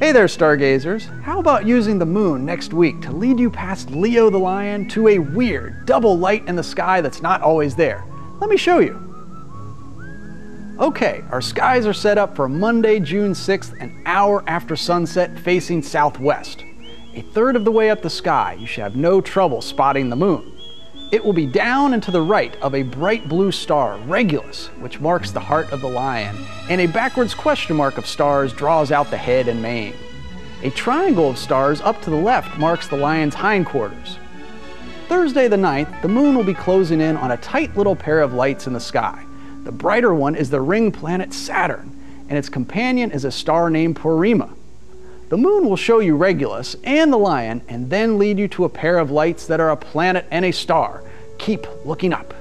Hey there, stargazers. How about using the moon next week to lead you past Leo the lion to a weird double light in the sky that's not always there? Let me show you. Okay, our skies are set up for Monday, June 6th, an hour after sunset facing southwest. A third of the way up the sky, you should have no trouble spotting the moon. It will be down and to the right of a bright blue star, Regulus, which marks the heart of the lion, and a backwards question mark of stars draws out the head and mane. A triangle of stars up to the left marks the lion's hindquarters. Thursday the 9th, the moon will be closing in on a tight little pair of lights in the sky. The brighter one is the ring planet Saturn, and its companion is a star named Porrima. The moon will show you Regulus and the lion and then lead you to a pair of lights that are a planet and a star. Keep looking up.